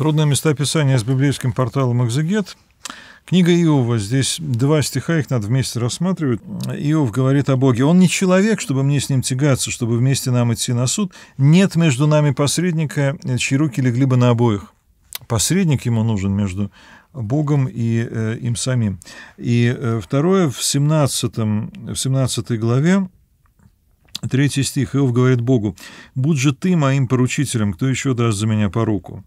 Трудное местописание с библейским порталом «Экзегет». Книга Иова, здесь два стиха, их надо вместе рассматривать. Иов говорит о Боге. «Он не человек, чтобы мне с ним тягаться, чтобы вместе нам идти на суд. Нет между нами посредника, чьи руки легли бы на обоих». Посредник ему нужен между Богом и э, им самим. И э, второе, в 17, в 17 главе, третий стих, Иов говорит Богу, «Будь же ты моим поручителем, кто еще даст за меня по руку?»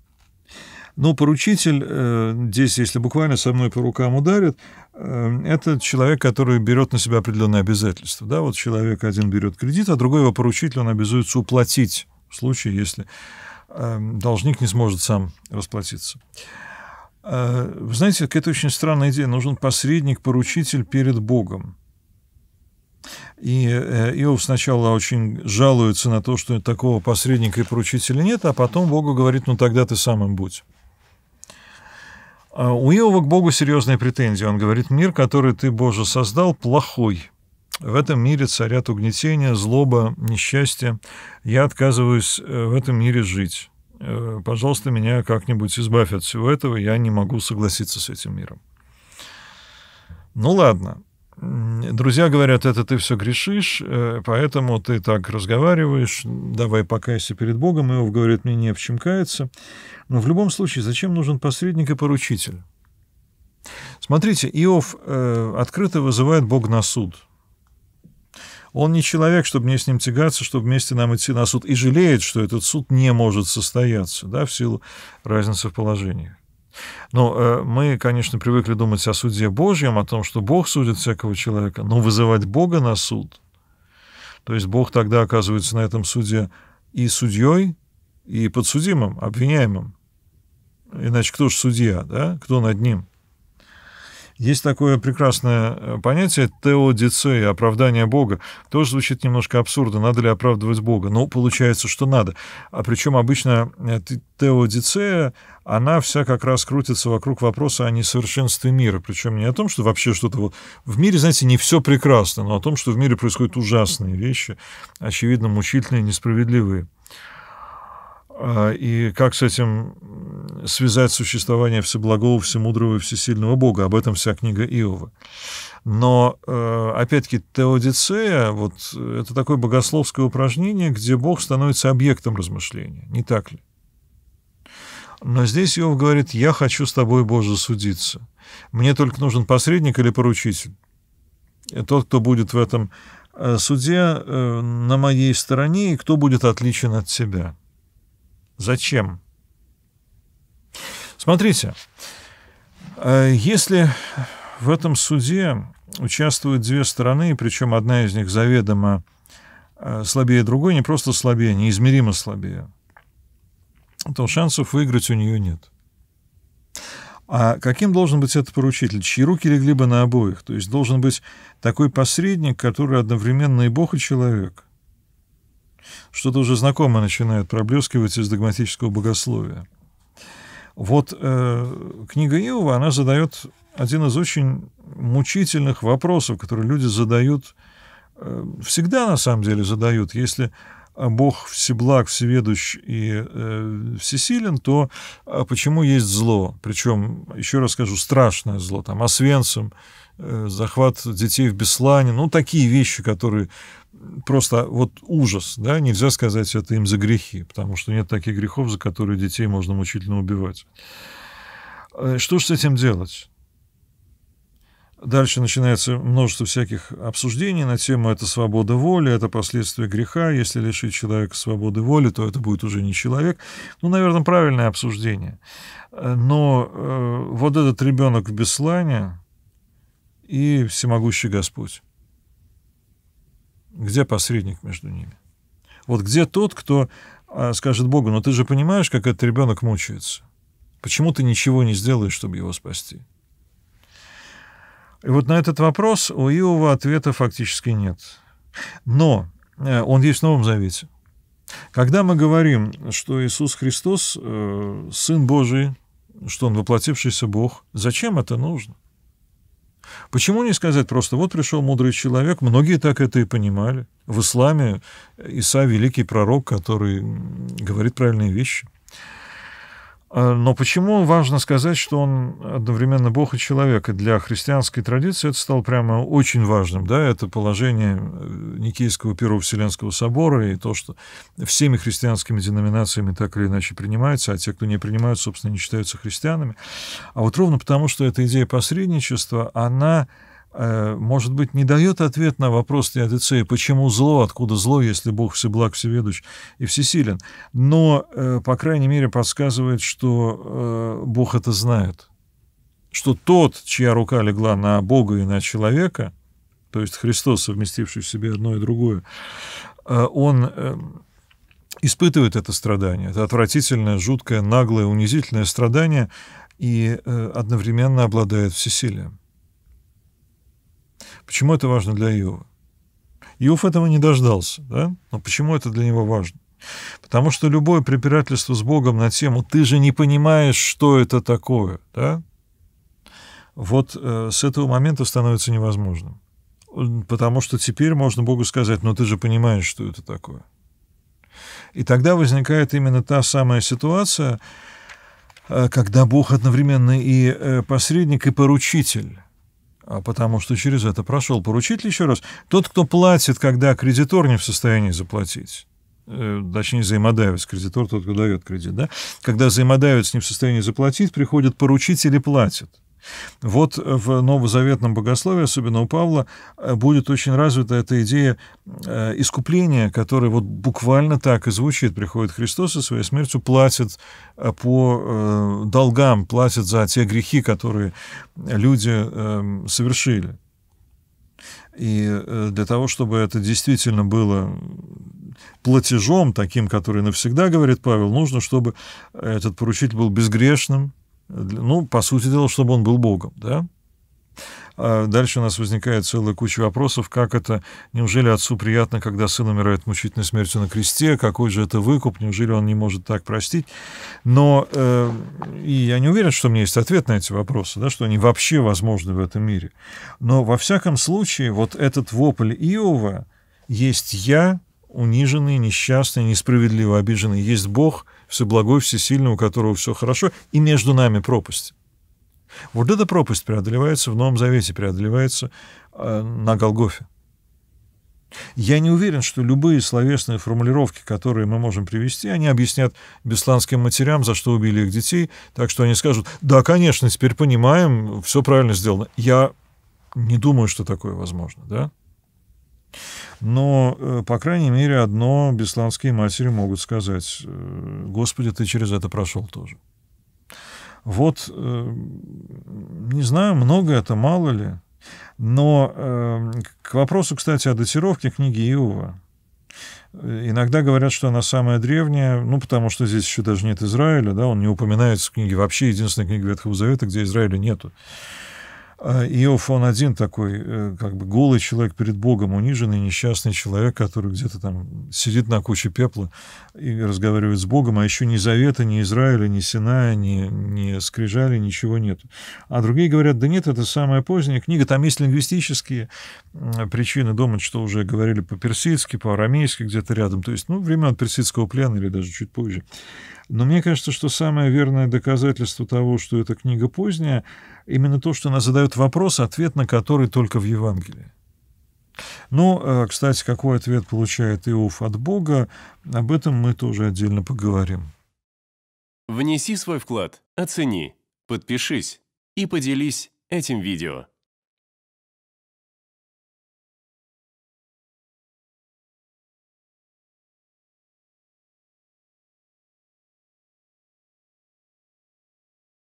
Но поручитель, э, здесь, если буквально со мной по рукам ударит, э, это человек, который берет на себя определенные обязательства. Да, вот человек один берет кредит, а другой его поручитель, он обязуется уплатить в случае, если э, должник не сможет сам расплатиться. Вы знаете, это очень странная идея. Нужен посредник, поручитель перед Богом. И Иов сначала очень жалуется на то, что такого посредника и поручителя нет, а потом Богу говорит, ну тогда ты сам им будь. А у Иова к Богу серьезные претензии. Он говорит, мир, который ты, Боже, создал, плохой. В этом мире царят угнетения, злоба, несчастье. Я отказываюсь э, в этом мире жить. Э, пожалуйста, меня как-нибудь избавь от всего этого. Я не могу согласиться с этим миром. Ну ладно, Друзья говорят, это ты все грешишь, э, поэтому ты так разговариваешь, давай покайся перед Богом. Иов говорит, мне не в чем каяться. Но в любом случае, зачем нужен посредник и поручитель? Смотрите, Иов э, открыто вызывает Бог на суд. Он не человек, чтобы мне с ним тягаться, чтобы вместе нам идти на суд, и жалеет, что этот суд не может состояться, да, в силу разницы в положениях. Но э, мы, конечно, привыкли думать о суде Божьем, о том, что Бог судит всякого человека, но вызывать Бога на суд, то есть Бог тогда оказывается на этом суде и судьей, и подсудимым, обвиняемым. Иначе кто же судья, да? Кто над ним? Есть такое прекрасное э, понятие теодицея, оправдание Бога. Тоже звучит немножко абсурдно. Надо ли оправдывать Бога? Ну, получается, что надо. А причем обычно э, теодицея, она вся как раз крутится вокруг вопроса о несовершенстве мира. Причем не о том, что вообще что-то вот... В мире, знаете, не все прекрасно, но о том, что в мире происходят ужасные вещи, очевидно, мучительные, несправедливые. А, и как с этим связать существование всеблагого, всемудрого и всесильного Бога. Об этом вся книга Иова. Но, э, опять-таки, теодицея, вот, это такое богословское упражнение, где Бог становится объектом размышления. Не так ли? Но здесь Иов говорит, я хочу с тобой, Боже, судиться. Мне только нужен посредник или поручитель. И тот, кто будет в этом э, суде э, на моей стороне, и кто будет отличен от тебя. Зачем? Смотрите, э, если в этом суде участвуют две стороны, причем одна из них заведомо э, слабее другой, не просто слабее, неизмеримо слабее, то шансов выиграть у нее нет. А каким должен быть этот поручитель? Чьи руки легли бы на обоих? То есть должен быть такой посредник, который одновременно и Бог, и человек. Что-то уже знакомое начинает проблескивать из догматического богословия. Вот э, книга Иова, она задает один из очень мучительных вопросов, которые люди задают, э, всегда на самом деле задают. Если Бог всеблаг, всеведущ и э, всесилен, то а почему есть зло? Причем, еще раз скажу, страшное зло, там, освенцем, э, захват детей в Беслане, ну, такие вещи, которые просто вот ужас, да, нельзя сказать это им за грехи, потому что нет таких грехов, за которые детей можно мучительно убивать. Э, что же с этим делать? Дальше начинается множество всяких обсуждений на тему «это свобода воли», «это последствия греха». Если лишить человека свободы воли, то это будет уже не человек. Ну, наверное, правильное обсуждение. Э, но э, вот этот ребенок в Беслане и всемогущий Господь. Где посредник между ними? Вот где тот, кто а, скажет Богу, но «Ну ты же понимаешь, как этот ребенок мучается? Почему ты ничего не сделаешь, чтобы его спасти? И вот на этот вопрос у Иова ответа фактически нет. Но э, он есть в Новом Завете. Когда мы говорим, что Иисус Христос э, Сын Божий, что Он воплотившийся Бог, зачем это нужно? Почему не сказать просто, вот пришел мудрый человек, многие так это и понимали. В исламе Иса — великий пророк, который говорит правильные вещи. А, но почему важно сказать, что он одновременно Бог и человек? И для христианской традиции это стало прямо очень важным. Да? Это положение э, Никейского Первого Вселенского собора и то, что всеми христианскими деноминациями так или иначе принимается, а те, кто не принимают, собственно, не считаются христианами. А вот ровно потому, что эта идея посредничества, она может быть, не дает ответ на вопрос Теодицея, почему зло, откуда зло, если Бог всеблаг, всеведущ и всесилен. Но, э, по крайней мере, подсказывает, что э, Бог это знает. Что тот, чья рука легла на Бога и на человека, то есть Христос, совместивший в себе одно и другое, он испытывает это страдание. Это отвратительное, жуткое, наглое, унизительное страдание и одновременно обладает всесилием. Почему это важно для Иова? Иов этого не дождался, да? Но почему это для него важно? Потому что любое препирательство с Богом на тему «ты же не понимаешь, что это такое», да? Вот э, с этого момента становится невозможным. Потому что теперь можно Богу сказать, ну ты же понимаешь, что это такое. И тогда возникает именно та самая ситуация, э, когда Бог одновременно и э, посредник, и поручитель потому что через это прошел. Поручитель, еще раз, тот, кто платит, когда кредитор не в состоянии заплатить, э, точнее, взаимодавец, кредитор тот, кто дает кредит, да, когда взаимодавец не в состоянии заплатить, приходит поручитель и платит. Вот в новозаветном богословии, особенно у Павла, э, будет очень развита эта идея э, искупления, которая вот буквально так и звучит. Приходит Христос и своей смертью платит э, по долгам, платит за те грехи, которые люди эм, совершили. И для того, чтобы это действительно было платежом, таким, который навсегда, говорит Павел, нужно, чтобы этот поручитель был безгрешным, ну, по сути дела, чтобы он был Богом, да? А дальше у нас возникает целая куча вопросов, как это, неужели отцу приятно, когда сын умирает мучительной смертью на кресте, какой же это выкуп, неужели он не может так простить? Но э, и я не уверен, что у меня есть ответ на эти вопросы, да, что они вообще возможны в этом мире. Но во всяком случае, вот этот вопль Иова есть я, униженный, несчастный, несправедливо обиженный, есть Бог, всеблагой, всесильный, у которого все хорошо, и между нами пропасть. Вот эта пропасть преодолевается в Новом Завете, преодолевается э, на Голгофе. Я не уверен, что любые словесные формулировки, которые мы можем привести, они объяснят бесланским матерям, за что убили их детей, так что они скажут, да, конечно, теперь понимаем, все правильно сделано. Я не думаю, что такое возможно, да? Но, э, по крайней мере, одно бесланские матери могут сказать, э, «Господи, ты через это прошел тоже». Вот, э, не знаю, много это, мало ли, но к вопросу, кстати, о датировке книги Иова. Иногда говорят, что она самая древняя, ну, потому что здесь еще даже нет Израиля, да, он не упоминается в книге, вообще единственная книга Ветхого Завета, где Израиля нету. А Иов, он один такой, э, как бы голый человек перед Богом, униженный, несчастный человек, который где-то там сидит на куче пепла и разговаривает с Богом, а еще ни Завета, ни Израиля, ни Синая, ни, ни Скрижали, ничего нет. А другие говорят, да нет, это самая поздняя книга, там есть лингвистические причины думать, что уже говорили по-персидски, по-арамейски где-то рядом, то есть, ну, времен персидского плена или даже чуть позже. Но мне кажется, что самое верное доказательство того, что эта книга поздняя, именно то, что она задает вопрос, ответ на который только в Евангелии. Ну, э, кстати, какой ответ получает Иов от Бога, об этом мы тоже отдельно поговорим. Внеси свой вклад, оцени, подпишись и поделись этим видео.